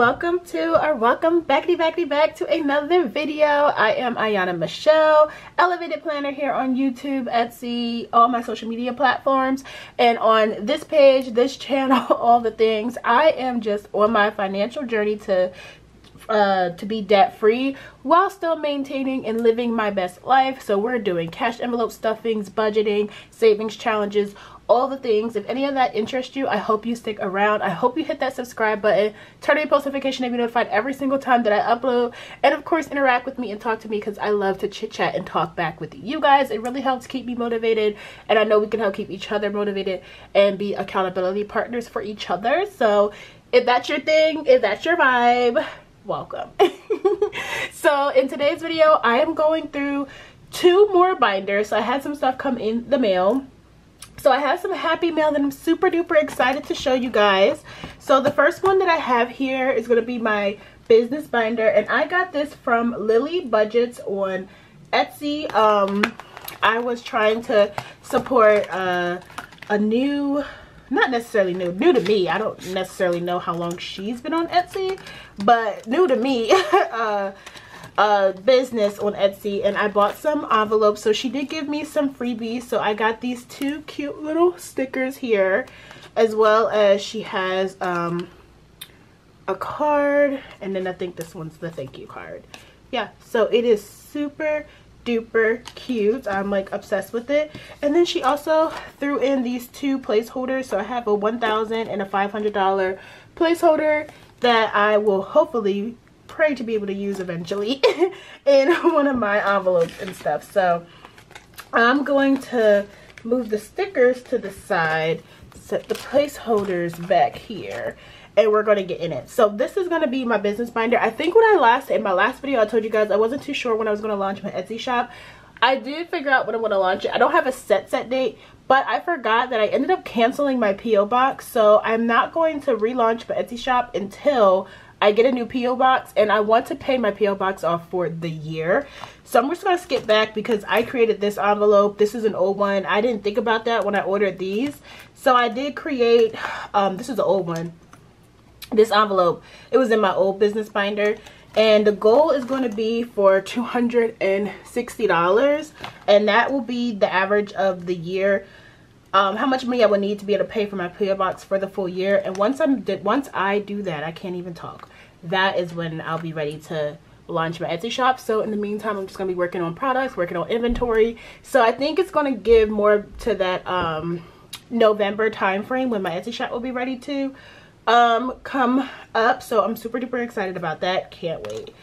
welcome to or welcome backity backity back to another video i am ayana michelle elevated planner here on youtube etsy all my social media platforms and on this page this channel all the things i am just on my financial journey to uh, to be debt free while still maintaining and living my best life. So we're doing cash envelope stuffings, budgeting, savings challenges, all the things. If any of that interests you, I hope you stick around. I hope you hit that subscribe button, turn on your post notification to be notified every single time that I upload, and of course interact with me and talk to me because I love to chit chat and talk back with you guys. It really helps keep me motivated, and I know we can help keep each other motivated and be accountability partners for each other. So if that's your thing, if that's your vibe, welcome. so in today's video, I am going through two more binders. So I had some stuff come in the mail so I have some happy mail that I'm super duper excited to show you guys. So the first one that I have here is going to be my business binder. And I got this from Lily Budgets on Etsy. Um, I was trying to support uh, a new not necessarily new new to me i don't necessarily know how long she's been on etsy but new to me uh uh, business on Etsy and I bought some envelopes. So she did give me some freebies. So I got these two cute little stickers here as well as she has um, a card and then I think this one's the thank you card. Yeah, so it is super duper cute. I'm like obsessed with it. And then she also threw in these two placeholders. So I have a 1000 and a $500 placeholder that I will hopefully pray to be able to use eventually in one of my envelopes and stuff. So I'm going to move the stickers to the side, set the placeholders back here, and we're going to get in it. So this is going to be my business binder. I think when I last, in my last video, I told you guys I wasn't too sure when I was going to launch my Etsy shop. I did figure out when I want to launch it. I don't have a set set date, but I forgot that I ended up canceling my P.O. box. So I'm not going to relaunch my Etsy shop until I get a new P.O. box and I want to pay my P.O. box off for the year. So I'm just going to skip back because I created this envelope. This is an old one. I didn't think about that when I ordered these. So I did create, um, this is an old one. This envelope, it was in my old business binder. And the goal is going to be for $260. And that will be the average of the year um, how much money I would need to be able to pay for my PO box for the full year. And once I'm once I do that, I can't even talk. That is when I'll be ready to launch my Etsy shop. So in the meantime, I'm just gonna be working on products, working on inventory. So I think it's gonna give more to that um, November time frame when my Etsy shop will be ready to um, come up. So I'm super duper excited about that. Can't wait.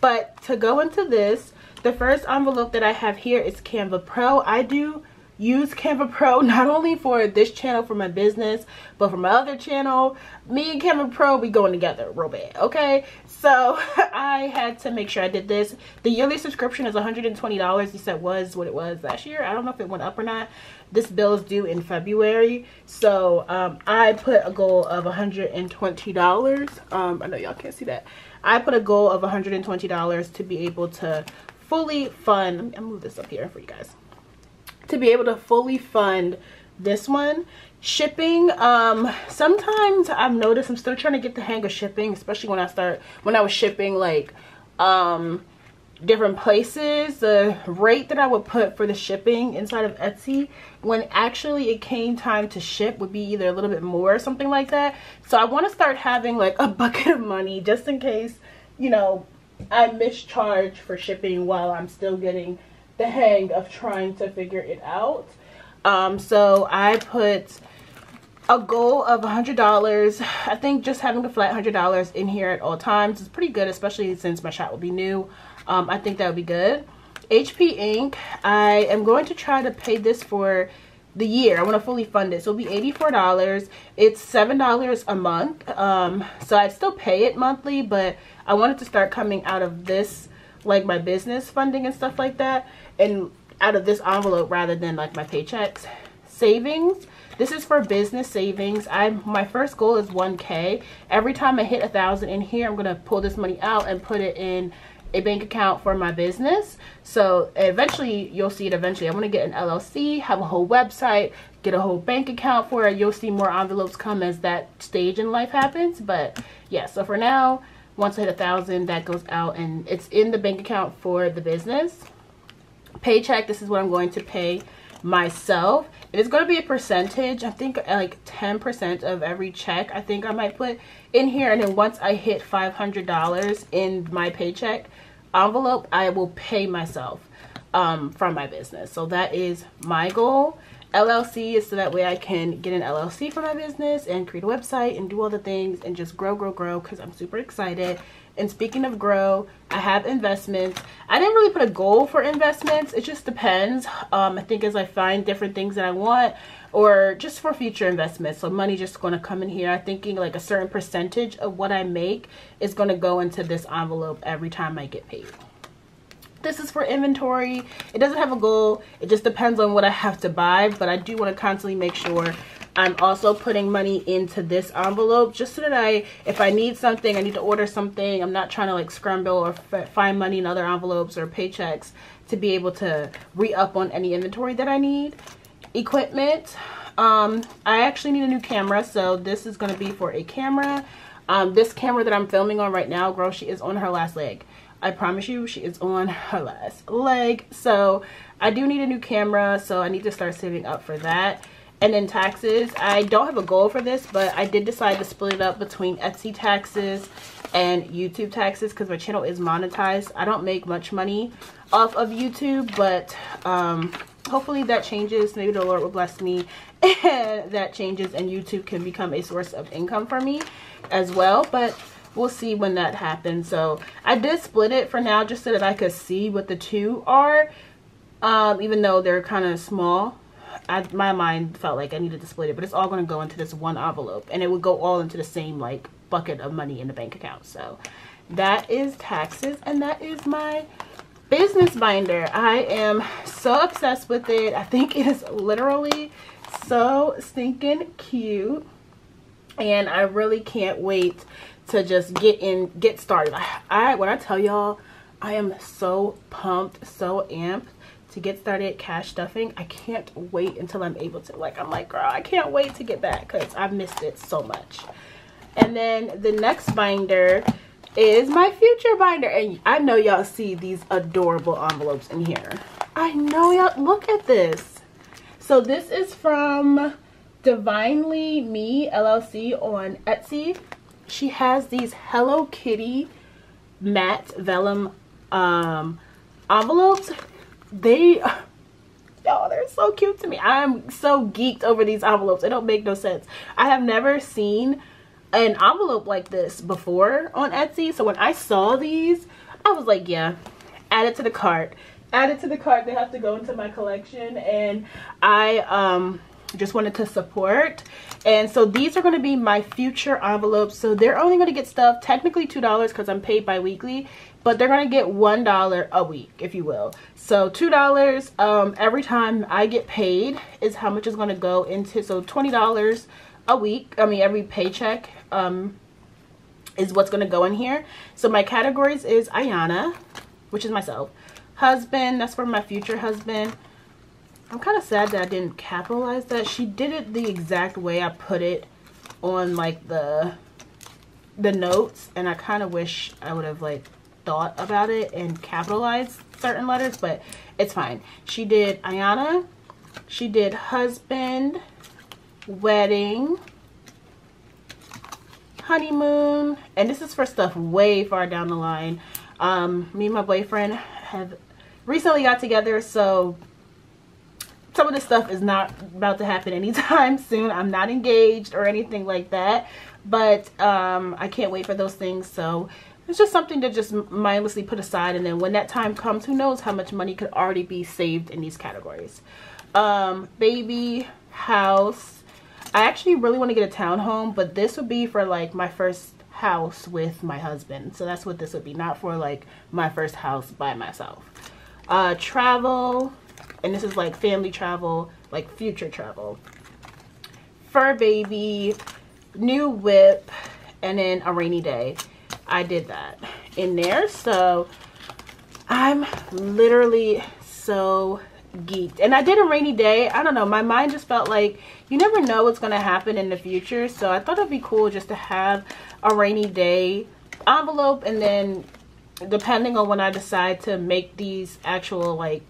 But to go into this, the first envelope that I have here is Canva Pro. I do use Canva Pro not only for this channel for my business but for my other channel. Me and Canva Pro we going together real bad okay? So I had to make sure I did this. The yearly subscription is $120 you said was what it was last year. I don't know if it went up or not. This bill is due in February. So um, I put a goal of $120 um, I know y'all can't see that. I put a goal of $120 to be able to fully fund let me move this up here for you guys to be able to fully fund this one. Shipping um sometimes i've noticed i'm still trying to get the hang of shipping especially when i start when i was shipping like um different places. The rate that i would put for the shipping inside of etsy when actually it came time to ship would be either a little bit more or something like that. So i want to start having like a bucket of money just in case you know i mischarge for shipping while i'm still getting the hang of trying to figure it out. Um, so I put a goal of $100. I think just having a flat $100 in here at all times is pretty good, especially since my shop will be new. Um, I think that would be good. HP Ink, I am going to try to pay this for the year. I want to fully fund it. So it'll be $84. It's $7 a month. Um, so I'd still pay it monthly, but I wanted to start coming out of this, like my business funding and stuff like that and out of this envelope rather than like my paychecks savings this is for business savings i my first goal is 1k every time i hit a thousand in here i'm gonna pull this money out and put it in a bank account for my business. So eventually, you'll see it eventually. I want to get an LLC, have a whole website, get a whole bank account for it. You'll see more envelopes come as that stage in life happens. But yeah, so for now, once I hit a thousand, that goes out and it's in the bank account for the business. Paycheck, this is what I'm going to pay myself. It is going to be a percentage. I think like 10% of every check I think I might put in here. And then once I hit $500 in my paycheck envelope, I will pay myself um, from my business. So that is my goal. LLC is so that way I can get an LLC for my business and create a website and do all the things and just grow, grow, grow because I'm super excited. And speaking of grow, I have investments. I didn't really put a goal for investments. It just depends. Um, I think as I find different things that I want or just for future investments. So money just going to come in here. I'm thinking like a certain percentage of what I make is going to go into this envelope every time I get paid this is for inventory. It doesn't have a goal. It just depends on what i have to buy but i do want to constantly make sure i'm also putting money into this envelope just so that i if i need something i need to order something i'm not trying to like scramble or find money in other envelopes or paychecks to be able to re-up on any inventory that i need. Equipment um i actually need a new camera so this is going to be for a camera. Um this camera that i'm filming on right now girl she is on her last leg I promise you she is on her last leg. So I do need a new camera. So I need to start saving up for that. And then taxes. I don't have a goal for this, but I did decide to split it up between Etsy taxes and YouTube taxes because my channel is monetized. I don't make much money off of YouTube, but um, hopefully that changes. Maybe the Lord will bless me and that changes and YouTube can become a source of income for me as well. But we'll see when that happens. So i did split it for now just so that i could see what the two are um, even though they're kind of small. I, my mind felt like i needed to split it but it's all going to go into this one envelope and it would go all into the same like bucket of money in the bank account. So that is taxes and that is my business binder. I am so obsessed with it. I think it is literally so stinking cute and i really can't wait to just get in get started. I, when i tell y'all i am so pumped so amped to get started cash stuffing. I can't wait until i'm able to. Like i'm like girl i can't wait to get back because i've missed it so much. And then the next binder is my future binder. And i know y'all see these adorable envelopes in here. I know y'all look at this. So this is from divinely me llc on etsy she has these Hello Kitty matte vellum um, envelopes. They, y'all, they're so cute to me. I'm so geeked over these envelopes. It don't make no sense. I have never seen an envelope like this before on Etsy. So when I saw these, I was like, yeah, add it to the cart. Add it to the cart. They have to go into my collection. And I, um, just wanted to support. And so these are going to be my future envelopes. So they're only going to get stuff technically two dollars because i'm paid bi-weekly but they're going to get one dollar a week if you will. So two dollars um, every time i get paid is how much is going to go into so 20 dollars a week i mean every paycheck um, is what's going to go in here. So my categories is ayana which is myself husband that's for my future husband I'm kind of sad that I didn't capitalize that. She did it the exact way I put it on like the the notes and I kind of wish I would have like thought about it and capitalized certain letters but it's fine. She did Ayana, she did husband, wedding, honeymoon and this is for stuff way far down the line. Um, me and my boyfriend have recently got together so some of this stuff is not about to happen anytime soon. I'm not engaged or anything like that. But um, I can't wait for those things. So it's just something to just mindlessly put aside. And then when that time comes, who knows how much money could already be saved in these categories. Um, baby, house. I actually really want to get a townhome. But this would be for like my first house with my husband. So that's what this would be. Not for like my first house by myself. Uh, travel and this is like family travel like future travel fur baby new whip and then a rainy day i did that in there so I'm literally so geeked. And I did a rainy day. I don't know. My mind just felt like you never know what's going to happen in the future. So I thought it'd be cool just to have a rainy day envelope. And then depending on when I decide to make these actual like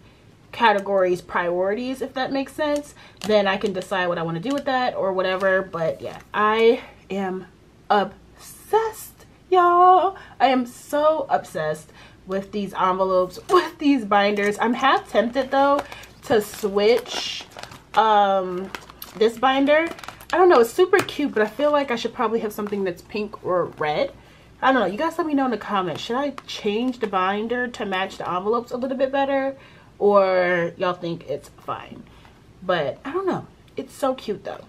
categories priorities, if that makes sense, then I can decide what I want to do with that or whatever. But yeah, I am obsessed, y'all. I am so obsessed with these envelopes, with these binders. I'm half tempted though to switch um, this binder. I don't know, it's super cute, but I feel like I should probably have something that's pink or red. I don't know, you guys let me know in the comments. Should I change the binder to match the envelopes a little bit better? Or y'all think it's fine? But I don't know. It's so cute though.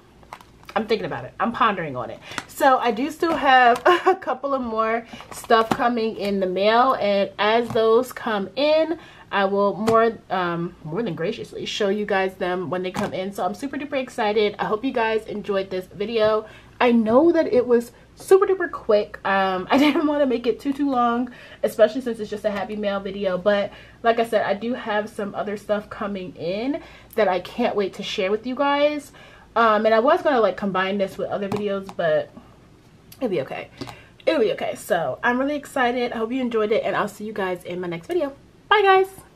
I'm thinking about it. I'm pondering on it. So I do still have a couple of more stuff coming in the mail. And as those come in, I will more um, more than graciously show you guys them when they come in. So I'm super duper excited. I hope you guys enjoyed this video. I know that it was super duper quick. Um, I didn't want to make it too too long, especially since it's just a happy mail video. But like I said, I do have some other stuff coming in that I can't wait to share with you guys. Um, and I was gonna like combine this with other videos, but it'll be okay. It'll be okay. So I'm really excited. I hope you enjoyed it and I'll see you guys in my next video. Bye guys.